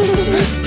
Ha ha ha!